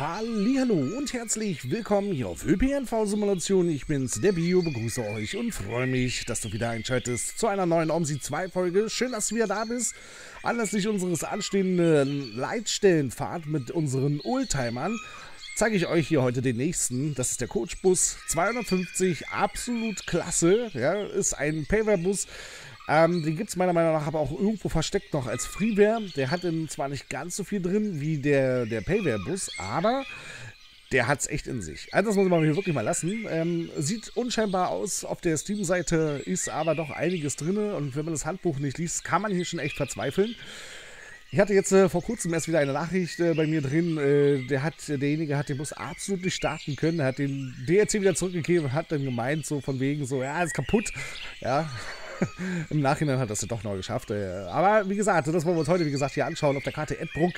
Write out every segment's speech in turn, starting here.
Hallo und herzlich willkommen hier auf ÖPNV Simulation. Ich bin's, der Bio, begrüße euch und freue mich, dass du wieder einschaltest zu einer neuen OMSI 2 Folge. Schön, dass du wieder da bist. Anlässlich unseres anstehenden Leitstellenfahrt mit unseren Oldtimern zeige ich euch hier heute den nächsten. Das ist der Coachbus 250, absolut klasse. Ja, ist ein Paverbus. Ähm, den gibt es meiner Meinung nach aber auch irgendwo versteckt noch als Freeware. Der hat zwar nicht ganz so viel drin wie der, der Payware-Bus, aber der hat es echt in sich. Also das muss man hier wirklich mal lassen. Ähm, sieht unscheinbar aus auf der Steam-Seite, ist aber doch einiges drin. Und wenn man das Handbuch nicht liest, kann man hier schon echt verzweifeln. Ich hatte jetzt äh, vor kurzem erst wieder eine Nachricht äh, bei mir drin. Äh, der hat, derjenige hat den Bus absolut nicht starten können. Er hat den DRC wieder zurückgegeben und hat dann gemeint, so von wegen so, ja, ist kaputt. Ja, Im Nachhinein hat das ja doch noch geschafft. Äh. Aber wie gesagt, das wollen wir uns heute, wie gesagt, hier anschauen auf der Karte Edbruck.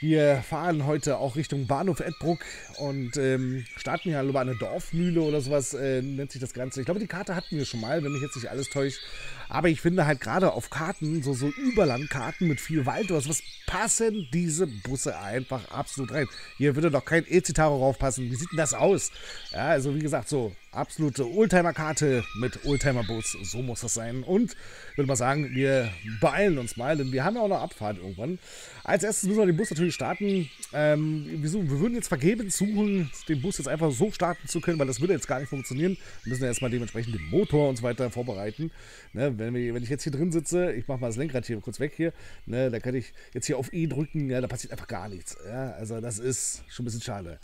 Wir fahren heute auch Richtung Bahnhof Edbruck und ähm, starten hier über eine Dorfmühle oder sowas, äh, nennt sich das Ganze. Ich glaube, die Karte hatten wir schon mal, wenn mich jetzt nicht alles täuscht. Aber ich finde halt gerade auf Karten, so, so Überlandkarten mit viel Wald oder sowas, passen diese Busse einfach absolut rein. Hier würde doch kein E-Citaro raufpassen. Wie sieht denn das aus? Ja, also wie gesagt, so absolute Oldtimer-Karte mit Oldtimer-Bus. So muss das sein. Und ich würde mal sagen, wir beeilen uns mal, denn wir haben ja auch noch Abfahrt irgendwann. Als erstes müssen wir den Bus natürlich starten. Ähm, wir, suchen, wir, würden jetzt vergebens suchen, den Bus jetzt einfach so starten zu können, weil das würde jetzt gar nicht funktionieren. Wir müssen ja erstmal dementsprechend den Motor und so weiter vorbereiten. Ne, wenn, wir, wenn ich jetzt hier drin sitze, ich mache mal das Lenkrad hier kurz weg hier, ne, da kann ich jetzt hier auf E drücken, ja, da passiert einfach gar nichts. Ja, also das ist schon ein bisschen schade.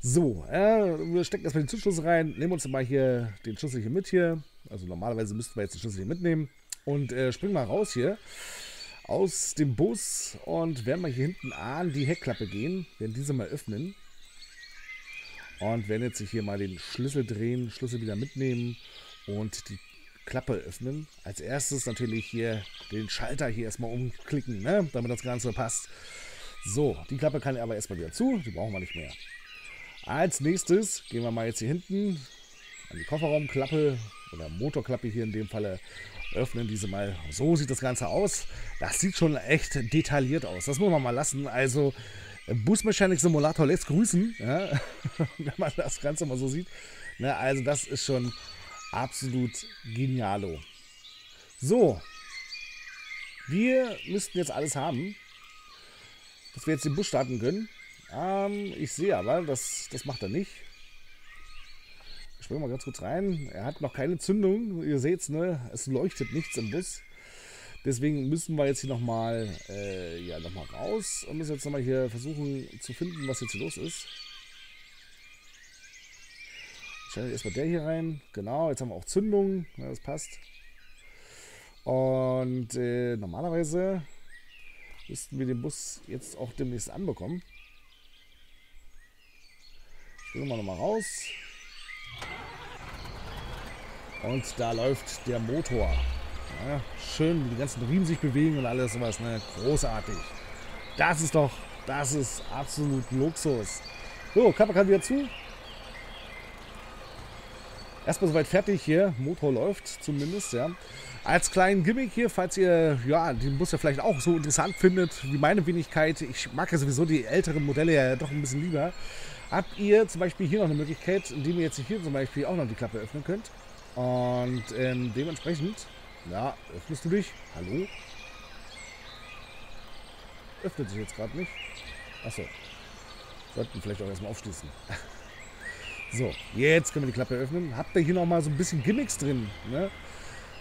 So, äh, wir stecken erstmal den Zündschlüssel rein, nehmen uns mal hier den Schlüssel hier mit hier. Also normalerweise müssten wir jetzt den Schlüssel hier mitnehmen. Und äh, springen mal raus hier aus dem Bus und werden mal hier hinten an die Heckklappe gehen, werden diese mal öffnen. Und werden jetzt hier mal den Schlüssel drehen, Schlüssel wieder mitnehmen und die Klappe öffnen. Als erstes natürlich hier den Schalter hier erstmal umklicken, ne? damit das Ganze passt. So, die Klappe kann aber erstmal wieder zu, die brauchen wir nicht mehr. Als nächstes gehen wir mal jetzt hier hinten an die Kofferraumklappe oder Motorklappe hier in dem Falle. Öffnen diese mal. So sieht das Ganze aus. Das sieht schon echt detailliert aus. Das muss man mal lassen. Also Bus Mechanic Simulator lässt grüßen, ja? wenn man das Ganze mal so sieht. Ne, also das ist schon absolut genialo. So, wir müssten jetzt alles haben, dass wir jetzt den Bus starten können. Ähm, ich sehe aber, das, das macht er nicht. Ich springe mal ganz kurz rein. Er hat noch keine Zündung. Ihr seht ne? Es leuchtet nichts im Bus. Deswegen müssen wir jetzt hier nochmal äh, ja, noch raus und müssen jetzt nochmal hier versuchen zu finden, was jetzt hier los ist. Schalte erstmal der hier rein. Genau, jetzt haben wir auch Zündung. Ja, das passt. Und äh, normalerweise müssten wir den Bus jetzt auch demnächst anbekommen. Springen wir nochmal raus. Und da läuft der Motor. Ja, schön, wie die ganzen Riemen sich bewegen und alles sowas. Ne? Großartig. Das ist doch, das ist absolut Luxus. So, Kappe kann wieder zu. Erstmal soweit fertig hier. Motor läuft zumindest, ja. Als kleinen Gimmick hier, falls ihr ja, den Bus ja vielleicht auch so interessant findet wie meine Wenigkeit. Ich mag ja sowieso die älteren Modelle ja doch ein bisschen lieber habt ihr zum Beispiel hier noch eine Möglichkeit, indem ihr jetzt hier zum Beispiel auch noch die Klappe öffnen könnt. Und ähm, dementsprechend, ja, öffnest du dich? Hallo? Öffnet sich jetzt gerade nicht. Achso. Sollten vielleicht auch erstmal aufschließen. so, jetzt können wir die Klappe öffnen. Habt ihr hier noch mal so ein bisschen Gimmicks drin, ne?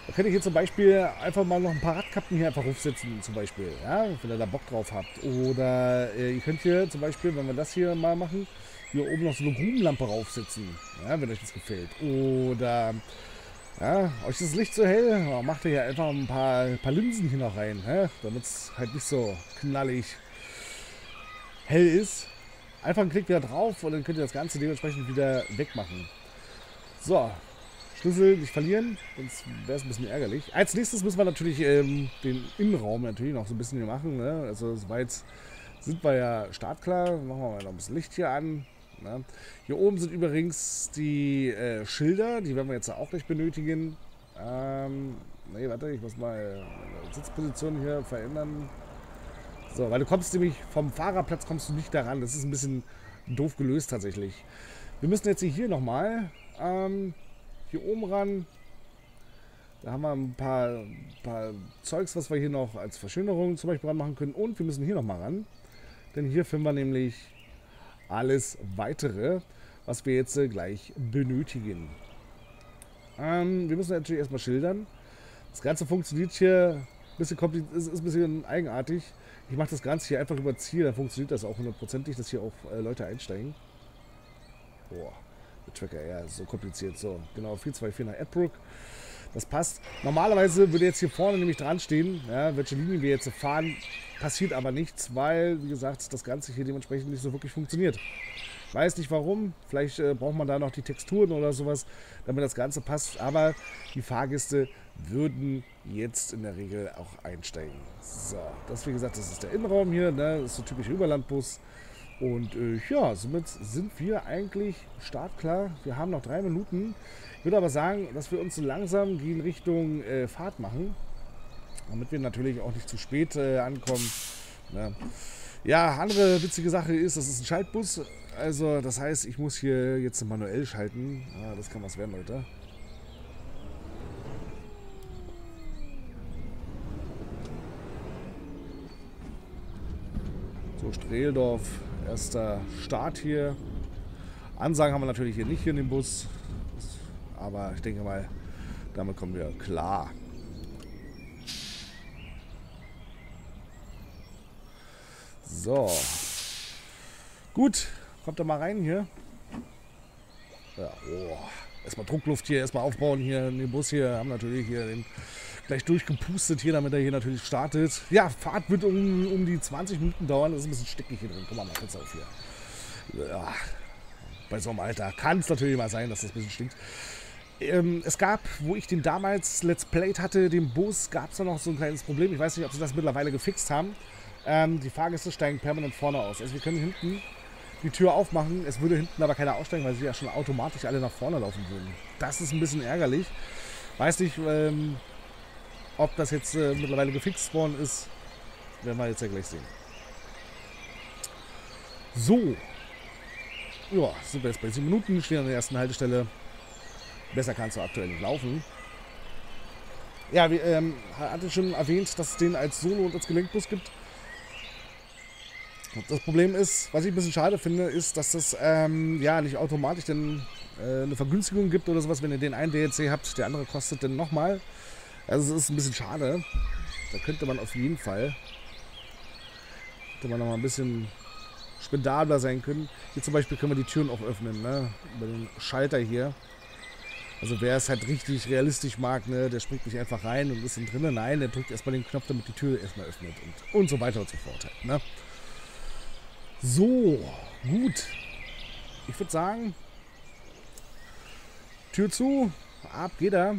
Da könnte ich hier zum Beispiel einfach mal noch ein paar Radkappen hier einfach aufsetzen, zum Beispiel, ja, wenn ihr da Bock drauf habt. Oder äh, ihr könnt hier zum Beispiel, wenn wir das hier mal machen, hier oben noch so eine Grubenlampe raufsetzen, ja, wenn euch das gefällt. Oder ja, euch ist das Licht zu hell, macht ihr hier einfach ein paar, ein paar Linsen hier noch rein, damit es halt nicht so knallig hell ist. Einfach einen Klick wieder drauf und dann könnt ihr das Ganze dementsprechend wieder wegmachen. So, Schlüssel nicht verlieren, sonst wäre es ein bisschen ärgerlich. Als nächstes müssen wir natürlich ähm, den Innenraum natürlich noch so ein bisschen hier machen. Ne? Also soweit sind wir ja startklar. Machen wir mal noch ein bisschen Licht hier an. Ne? Hier oben sind übrigens die äh, Schilder, die werden wir jetzt auch nicht benötigen. Ähm, nee, warte, ich muss mal meine Sitzposition hier verändern. So, weil du kommst nämlich vom Fahrerplatz kommst du nicht daran. Das ist ein bisschen doof gelöst tatsächlich. Wir müssen jetzt hier nochmal ähm, hier oben ran. Da haben wir ein paar, paar Zeugs, was wir hier noch als Verschönerung zum Beispiel machen können. Und wir müssen hier nochmal ran. Denn hier finden wir nämlich alles weitere, was wir jetzt äh, gleich benötigen. Ähm, wir müssen natürlich erstmal schildern. Das Ganze funktioniert hier ein bisschen kompliziert, ist, ist ein bisschen eigenartig. Ich mache das Ganze hier einfach über Ziel, dann funktioniert das auch hundertprozentig, dass hier auch äh, Leute einsteigen. Boah, der Tracker, ja, so kompliziert. So, genau, 424 nach Adbrook. Das passt. Normalerweise würde jetzt hier vorne nämlich dran stehen, ja, welche Linie wir jetzt fahren. Passiert aber nichts, weil, wie gesagt, das Ganze hier dementsprechend nicht so wirklich funktioniert. Weiß nicht warum. Vielleicht äh, braucht man da noch die Texturen oder sowas, damit das Ganze passt. Aber die Fahrgäste würden jetzt in der Regel auch einsteigen. So, das wie gesagt, das ist der Innenraum hier. Ne? Das ist so typisch Überlandbus. Und äh, ja, somit sind wir eigentlich startklar. Wir haben noch drei Minuten. Ich würde aber sagen, dass wir uns langsam in Richtung äh, Fahrt machen. Damit wir natürlich auch nicht zu spät äh, ankommen. Ne? Ja, andere witzige Sache ist, das ist ein Schaltbus. Also das heißt, ich muss hier jetzt manuell schalten. Ah, das kann was werden, Leute. So, Streldorf, erster Start hier. Ansagen haben wir natürlich hier nicht hier in dem Bus. Aber ich denke mal, damit kommen wir klar. So. Gut, kommt da mal rein hier. Ja, oh. Erstmal Druckluft hier, erstmal aufbauen hier in den Bus hier. Haben natürlich hier den gleich durchgepustet hier, damit er hier natürlich startet. Ja, Fahrt wird um, um die 20 Minuten dauern. Das ist ein bisschen stickig hier drin. Guck mal, mal kurz auf hier. Ja, bei so einem Alter kann es natürlich mal sein, dass das ein bisschen stinkt. Ähm, es gab, wo ich den damals Let's Played hatte, den Bus, gab es da noch so ein kleines Problem. Ich weiß nicht, ob sie das mittlerweile gefixt haben. Ähm, die Fahrgäste steigen permanent vorne aus. Also wir können hinten die Tür aufmachen. Es würde hinten aber keiner aussteigen, weil sie ja schon automatisch alle nach vorne laufen würden. Das ist ein bisschen ärgerlich. Weiß nicht, ähm, ob das jetzt äh, mittlerweile gefixt worden ist. Werden wir jetzt ja gleich sehen. So. Ja, sind wir jetzt bei 7 Minuten, stehen an der ersten Haltestelle. Besser kannst du aktuell nicht laufen. Ja, wir ähm, hatte schon erwähnt, dass es den als Solo und als Gelenkbus gibt. Das Problem ist, was ich ein bisschen schade finde, ist, dass das ähm, ja nicht automatisch denn, äh, eine Vergünstigung gibt oder sowas, wenn ihr den einen DLC habt, der andere kostet dann nochmal. Also es ist ein bisschen schade. Da könnte man auf jeden Fall man noch mal ein bisschen spendabler sein können. Hier zum Beispiel können wir die Türen auch öffnen, ne? Über den Schalter hier. Also wer es halt richtig realistisch mag, ne, der springt nicht einfach rein und ist dann drinnen. Nein, der drückt erstmal den Knopf, damit die Tür erstmal öffnet und, und so weiter und so fort halt, ne? So, gut. Ich würde sagen, Tür zu, ab geht er.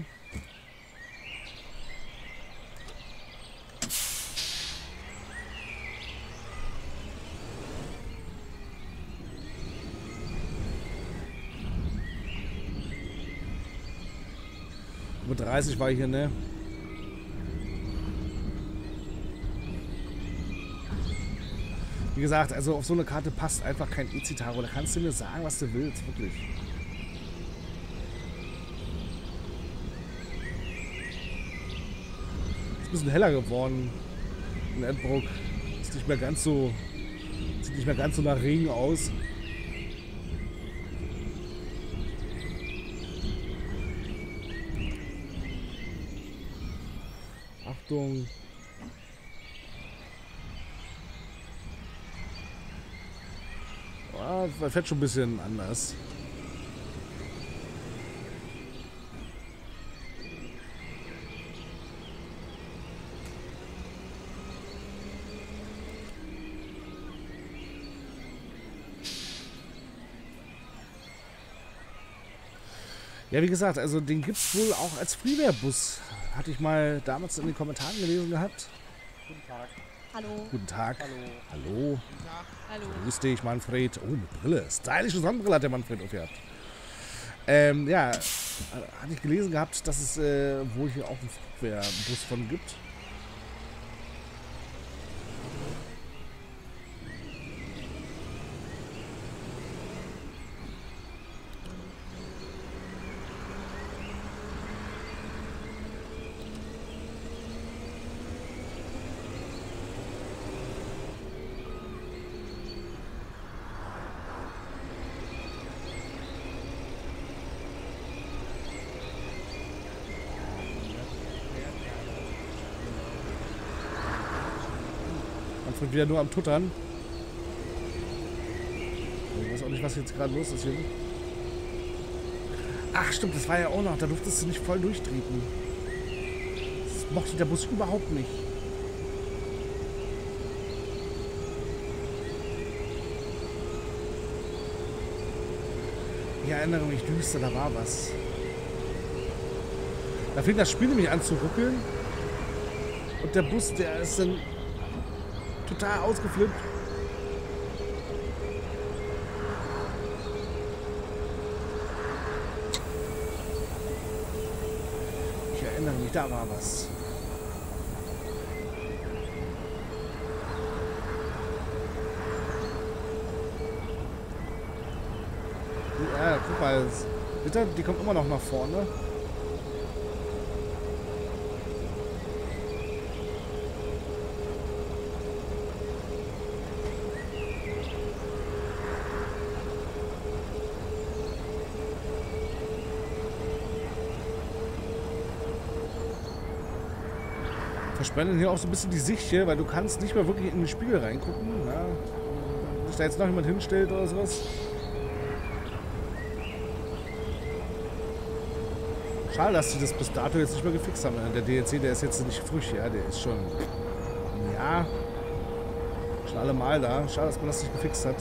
Über 30 war hier, ne? Wie gesagt, also auf so eine Karte passt einfach kein E-Citaro. Da kannst du mir sagen, was du willst, wirklich. Ist ein bisschen heller geworden in Edbrook. Ist nicht mehr ganz so. Sieht nicht mehr ganz so nach Regen aus. Achtung. man fährt schon ein bisschen anders. Ja, wie gesagt, also den gibt es wohl auch als Freeware-Bus. Hatte ich mal damals in den Kommentaren gelesen gehabt. Guten Tag. Hallo. Guten Tag. Hallo. Hallo. Guten Tag. Hallo. Grüß dich, Manfred. Oh, mit Brille. Stylische Sonnenbrille hat der Manfred aufgehabt. Ähm, ja, äh, hatte ich gelesen gehabt, dass es äh, wohl hier auch einen Flugwehrbus von gibt. Wird wieder nur am Tuttern. Ich weiß auch nicht, was jetzt gerade los ist hier. Ach stimmt, das war ja auch noch. Da durftest du nicht voll durchtreten. Das mochte der Bus überhaupt nicht. Ich erinnere mich düster, da war was. Da fing das Spiel nämlich an zu ruckeln. Und der Bus, der ist dann total ausgeflippt. Ich erinnere mich, da war was. Ja, guck mal. Bitte, die kommt immer noch nach vorne. Versperren hier auch so ein bisschen die Sicht hier, weil du kannst nicht mehr wirklich in den Spiegel reingucken. Ja. Wenn sich da jetzt noch jemand hinstellt oder sowas. Schade, dass sie das bis dato jetzt nicht mehr gefixt haben. Der DLC, der ist jetzt nicht frisch, ja, der ist schon, ja, schon alle Mal da. Schade, dass man das nicht gefixt hat.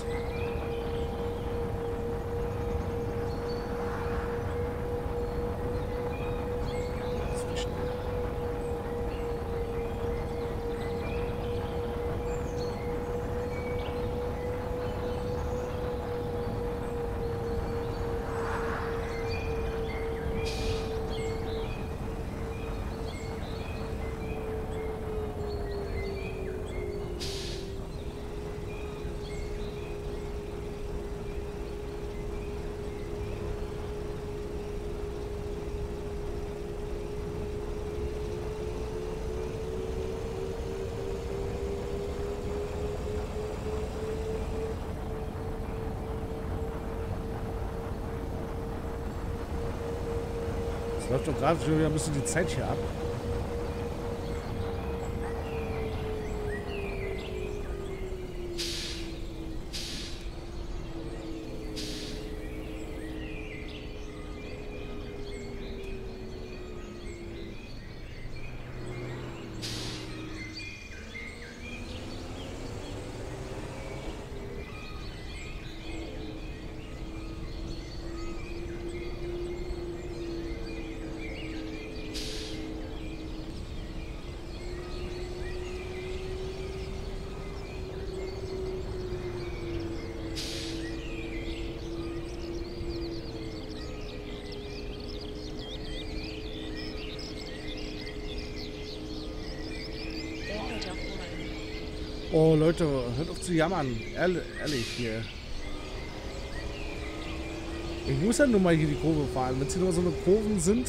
Läuft doch gerade schon wieder ein bisschen die Zeit hier ab. Oh Leute, hört auf zu jammern. Ehrlich, hier. Ich muss ja nur mal hier die Kurve fahren. Wenn es hier nur so eine Kurven sind,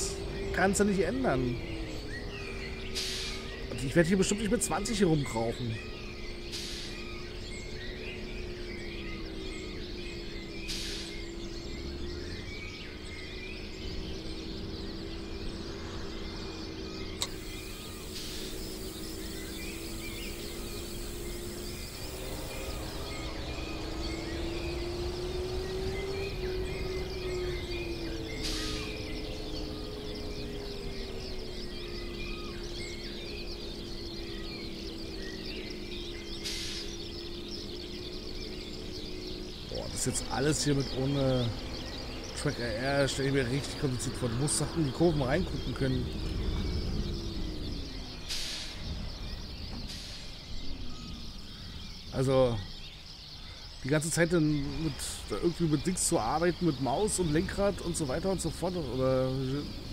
kann es ja nicht ändern. Und ich werde hier bestimmt nicht mit 20 hier rumkrauchen. Ist jetzt alles hier mit ohne Track RR, stelle ich mir richtig kompliziert vor. Du musst doch in die Kurven reingucken können. Also die ganze Zeit dann mit irgendwie mit Dings zu arbeiten, mit Maus und Lenkrad und so weiter und so fort oder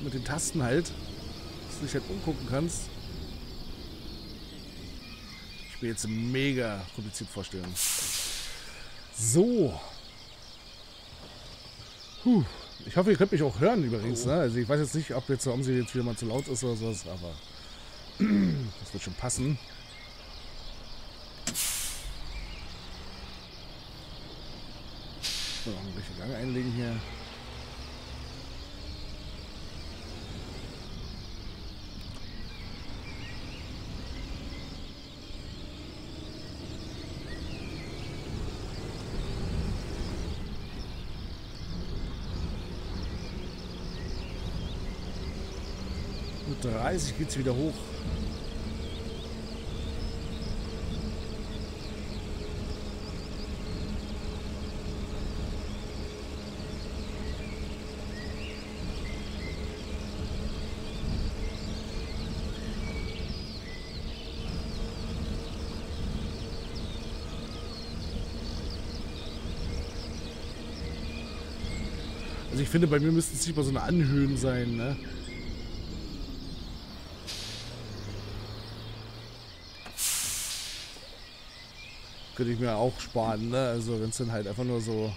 mit den Tasten halt, dass du dich halt umgucken kannst. Ich will jetzt mega kompliziert vorstellen. So, Puh. Ich hoffe, ihr könnt mich auch hören übrigens. Ne? Also ich weiß jetzt nicht, ob jetzt der Omsi jetzt wieder mal zu laut ist oder sowas, aber das wird schon passen. So, noch einen richtigen Gang einlegen hier. Mit 30 geht es wieder hoch. Also ich finde, bei mir müssten es nicht mal so eine Anhöhen sein, ne? Könnte ich mir auch sparen, ne? Also wenn es dann halt einfach nur so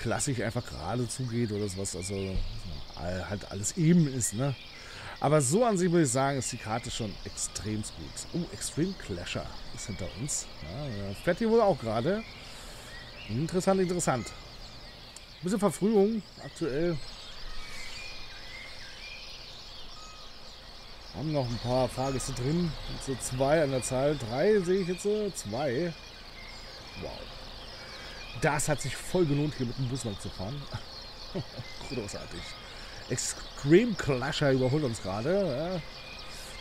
klassisch einfach gerade zugeht oder sowas, also halt alles eben ist, ne? Aber so an sich muss ich sagen, ist die Karte schon extrem gut. Oh, Extreme Clasher ist hinter uns. Ja, fährt hier wohl auch gerade. Interessant, interessant. Ein bisschen Verfrühung aktuell. Haben noch ein paar Fahrgäste drin. So zwei an der Zahl. Drei sehe ich jetzt. So. Zwei. Wow. Das hat sich voll gelohnt, hier mit dem Bus lang zu fahren. Großartig. Extreme Clasher überholt uns gerade.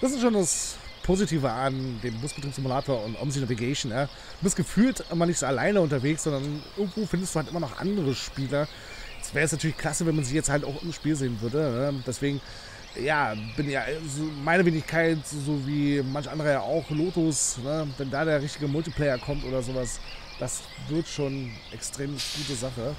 Das ist schon das Positive an dem Busbetriebssimulator und OMSI Navigation. Du bist gefühlt immer nicht so alleine unterwegs, sondern irgendwo findest du halt immer noch andere Spieler. Es wäre es natürlich klasse, wenn man sie jetzt halt auch im Spiel sehen würde. Deswegen, ja, bin ja so meine Wenigkeit, so wie manch andere ja auch, Lotus, ne, wenn da der richtige Multiplayer kommt oder sowas, das wird schon extrem gute Sache.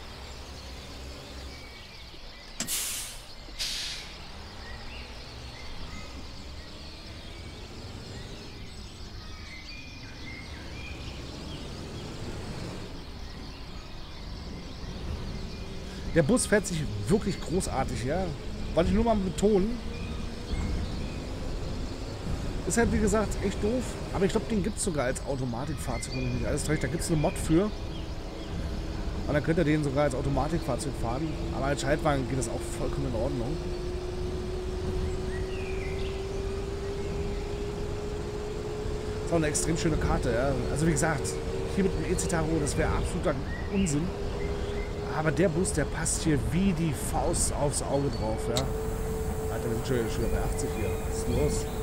Der Bus fährt sich wirklich großartig, ja. Wollte ich nur mal betonen. Ist halt, wie gesagt, echt doof. Aber ich glaube, den gibt es sogar als Automatikfahrzeug, wenn nicht alles. Da gibt es eine Mod für. Und dann könnt ihr den sogar als Automatikfahrzeug fahren. Aber als Schaltwagen geht das auch vollkommen in Ordnung. ist auch eine extrem schöne Karte, ja. Also wie gesagt, hier mit dem E-Citaro, das wäre absoluter Unsinn. Aber der Bus, der passt hier wie die Faust aufs Auge drauf, ja. Alter, wir sind schon, schon bei 80 hier. Was ist los?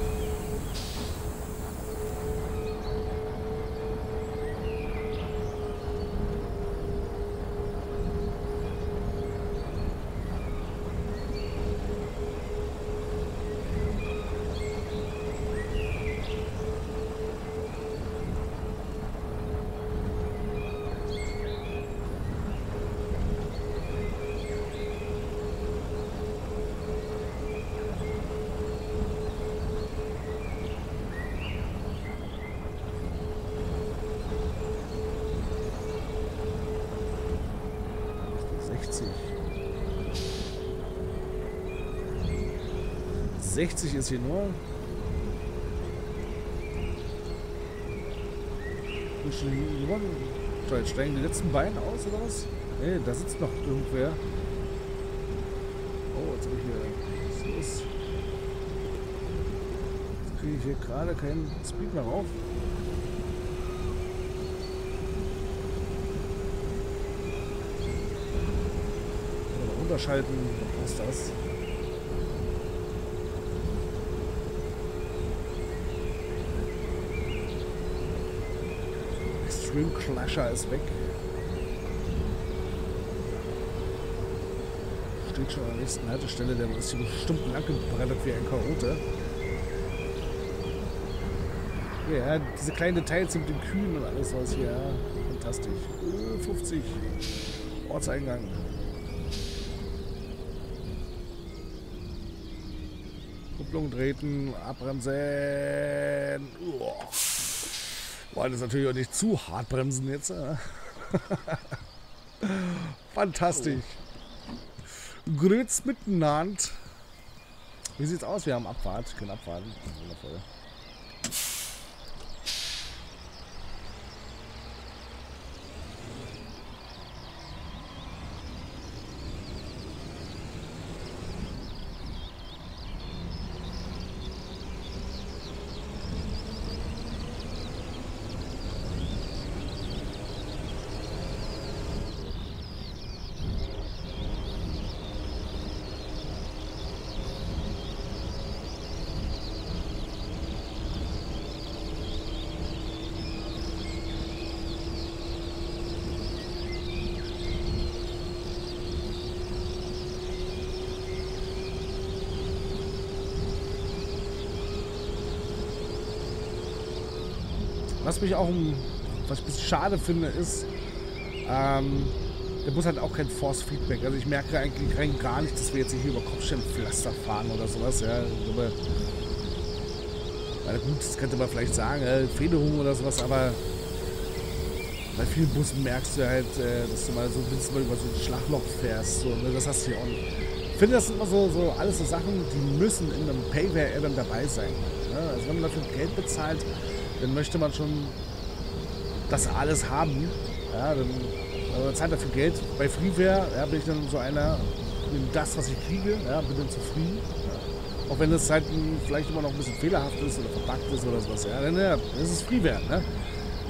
60 ist hier jetzt steigen die letzten Beine aus oder was? Ey, da sitzt noch irgendwer. Oh, jetzt habe ich hier. Was ist los? Jetzt kriege ich hier gerade keinen Speed mehr rauf. runterschalten, dann passt das. Extreme Clasher ist weg. Steht schon an der nächsten Haltestelle, der ist hier bestimmt lang gebrettert wie ein Karote. Ja, diese kleinen Details mit den Kühen und alles was hier. Fantastisch. 50. Ortseingang. Kupplung treten, abbremsen. Uah. Wollen es natürlich auch nicht zu hart bremsen jetzt. Äh? Fantastisch. Grüß miteinander. Wie sieht's aus? Wir haben Abfahrt. können abfahren. Wundervoll. Was mich auch, was ich ein bisschen schade finde, ist, ähm, der Bus hat auch kein Force Feedback. Also ich merke eigentlich rein gar nicht, dass wir jetzt hier über Kopfsteinpflaster fahren oder sowas. Ja, aber, weil gut, das könnte man vielleicht sagen, äh, Federung oder sowas, aber bei vielen Bussen merkst du halt, äh, dass du mal so willst mal über so ein Schlagloch fährst. So, ne? Das hast du hier auch nicht. Ich finde, das sind immer so, so alles so Sachen, die müssen in einem Payware-Add-on dabei sein. Ne? Also wenn man dafür Geld bezahlt, dann möchte man schon das alles haben. Ja, dann also zahlt dafür Geld. Bei Freeware ja, bin ich dann so einer, nehme das, was ich kriege, ja, bin dann zufrieden. Ja. Auch wenn das halt vielleicht immer noch ein bisschen fehlerhaft ist oder verbuggt ist oder sowas. Ja, dann, ja, das ist Freeware. Ne?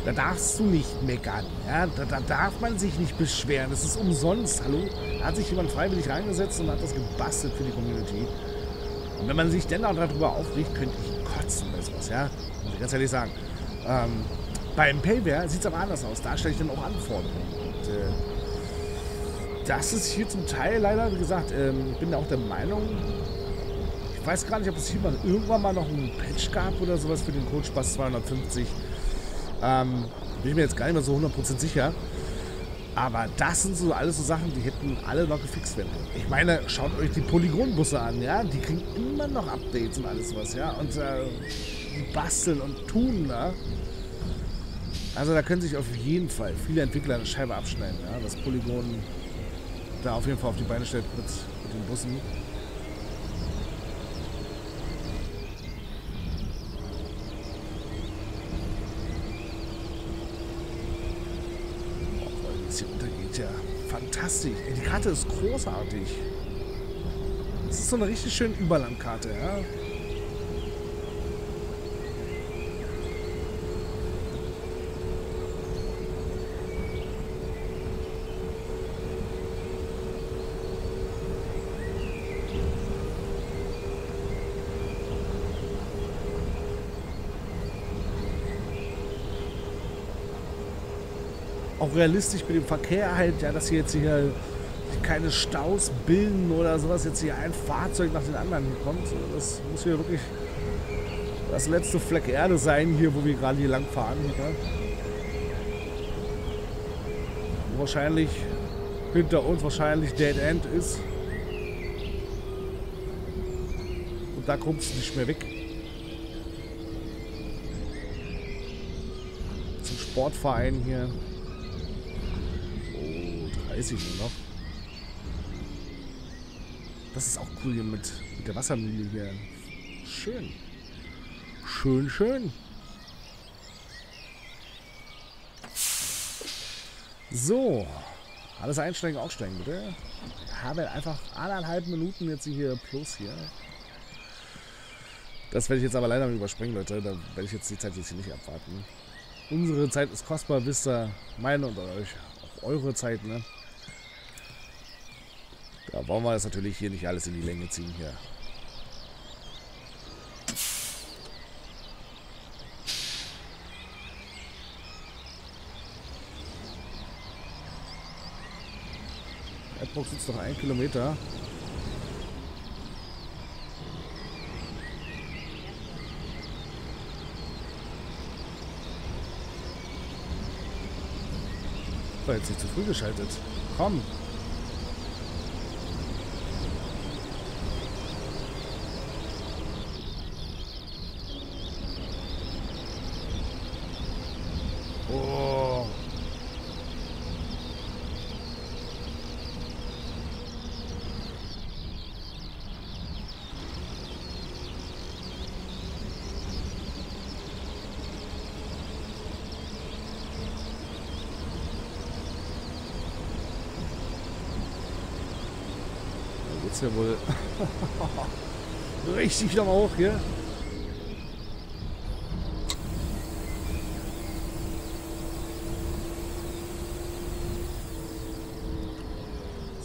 Da darfst du nicht meckern. Ja? Da, da, darf man sich nicht beschweren. Das ist umsonst. Hallo? Da hat sich jemand freiwillig reingesetzt und hat das gebastelt für die Community. Und wenn man sich dennoch darüber aufregt, könnte ich kotzen bei sowas. Ja? Muss ich ganz ehrlich sagen. Ähm, beim Payware sieht es aber anders aus. Da stelle ich dann auch Anforderungen. Und äh, das ist hier zum Teil leider, wie gesagt, ähm, ich bin auch der Meinung, ich weiß gar nicht, ob es hier mal irgendwann mal noch einen Patch gab oder sowas für den Code Spaß 250. Ähm, bin ich mir jetzt gar nicht mehr so 100% sicher. Aber das sind so alles so Sachen, die hätten alle noch gefixt werden. Ich meine, schaut euch die Polygonbusse an, ja? Die kriegen immer noch Updates und alles was, ja? Und äh, die basteln und tun da. Also da können sich auf jeden Fall viele Entwickler eine Scheibe abschneiden, ja? Das Polygon da auf jeden Fall auf die Beine stellt mit, mit den Bussen. Fantastisch. Die Karte ist großartig. Das ist so eine richtig schöne Überlandkarte, ja. Realistisch mit dem Verkehr halt, ja, dass hier jetzt hier keine Staus bilden oder sowas, jetzt hier ein Fahrzeug nach den anderen kommt. Das muss hier wirklich das letzte Fleck Erde sein, hier, wo wir gerade hier lang fahren. Ja. Wahrscheinlich hinter uns wahrscheinlich Dead End ist. Und da kommt es nicht mehr weg. Zum Sportverein hier. 30 nur noch. Das ist auch cool hier mit, mit der Wassermühle hier. Schön. Schön, schön. So. Alles einsteigen, aussteigen, bitte. Ich habe einfach anderthalb Minuten jetzt hier plus hier. Das werde ich jetzt aber leider überspringen, Leute. Da werde ich jetzt die Zeit jetzt hier nicht abwarten. Unsere Zeit ist kostbar, wisst ihr. Meine und euch. Auch eure Zeit, ne? Da wollen wir das natürlich hier nicht alles in die Länge ziehen hier. Adbox sitzt noch ein Kilometer. War jetzt nicht zu früh geschaltet. Komm, geht's ja wohl richtig noch hoch hier.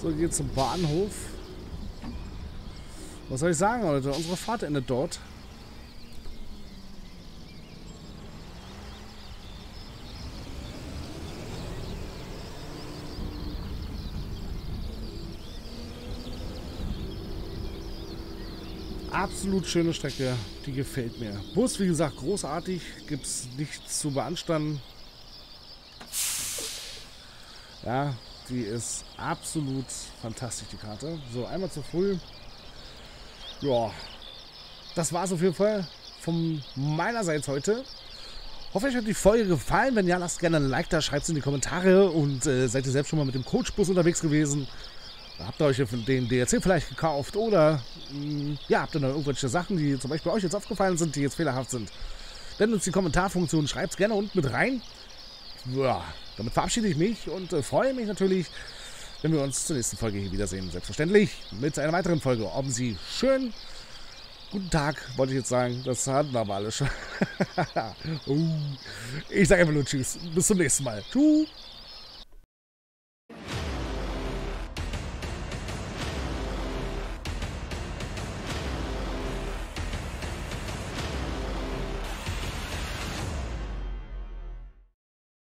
So geht's zum Bahnhof. Was soll ich sagen, Leute? Unsere Fahrt endet dort. Absolut schöne Strecke, die gefällt mir. Bus, wie gesagt, großartig, gibt es nichts zu beanstanden. Ja, die ist absolut fantastisch, die Karte. So, einmal zu früh. Ja, das war es auf jeden Fall von meinerseits heute. Hoffe, euch hat die Folge gefallen. Wenn ja, lasst gerne ein Like da, schreibt es in die Kommentare und äh, seid ihr selbst schon mal mit dem Coachbus unterwegs gewesen. Habt ihr euch den DLC vielleicht gekauft oder mh, mm, ja, habt ihr noch irgendwelche Sachen, die zum Beispiel euch jetzt aufgefallen sind, die jetzt fehlerhaft sind? Nennt uns die Kommentarfunktion, schreibt es gerne unten mit rein. Ja, damit verabschiede ich mich und äh, freue mich natürlich, wenn wir uns zur nächsten Folge hier wiedersehen. Selbstverständlich mit einer weiteren Folge. Ob Sie schön Guten Tag, wollte ich jetzt sagen. Das hatten wir aber alle schon. uh, ich sage einfach nur Tschüss. Bis zum nächsten Mal. Tschüss.